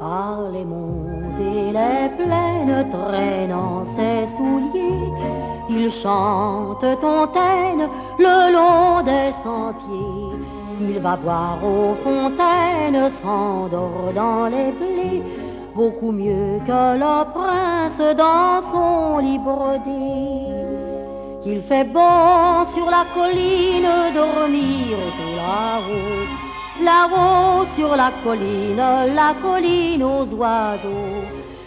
par les monts et les plaines, traînant ses souliers. Il chante Tontaine le long des sentiers. Il va boire aux fontaines, s'endort dans les blés, beaucoup mieux que le prince dans son lit Qu'il fait bon sur la colline dormir tout là-haut, là-haut sur la colline, la colline aux oiseaux.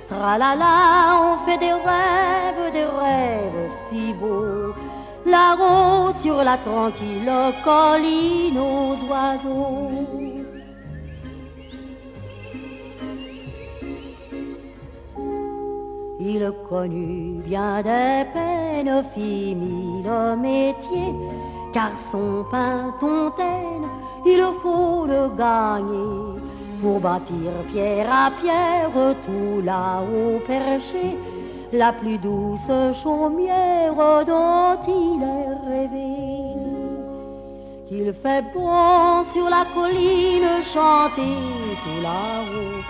Tralala, on fait des rêves, des rêves si beaux là-haut sur la tranquille colline aux oiseaux. Il connut bien des peines, fit mille métiers, car son pain tontaine, gagner pour bâtir pierre à pierre tout là-haut perché la plus douce chaumière dont il est rêvé. Qu'il fait bon sur la colline chanter tout là-haut,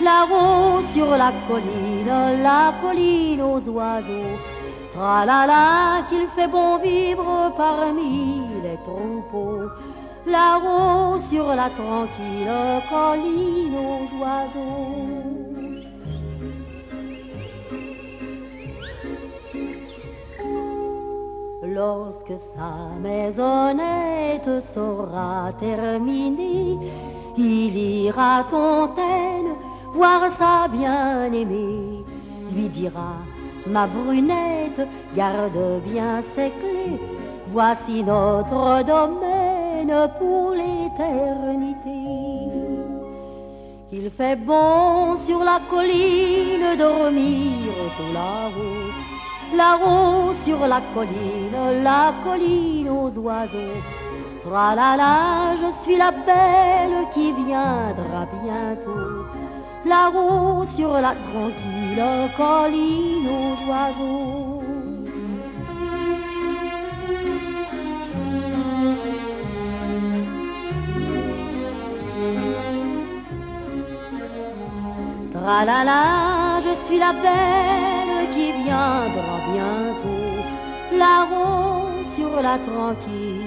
là-haut sur la colline, la colline aux oiseaux. Tra-la-la, qu'il fait bon vivre parmi les troupeaux, là-haut sur la tranquille colline aux oiseaux. Lorsque sa maisonnette sera terminée, il ira Tontaine voir sa bien-aimée, lui dira Ma brunette, garde bien ses clés, voici notre domaine pour l'éternité. Il fait bon sur la colline dormir tout là-haut là-haut sur la colline, la colline aux oiseaux. Tra-la-la, je suis la belle qui viendra bientôt. Là-haut sur la tranquille colline aux oiseaux. Ah je suis la belle qui viendra bientôt, la rose sur la tranquille.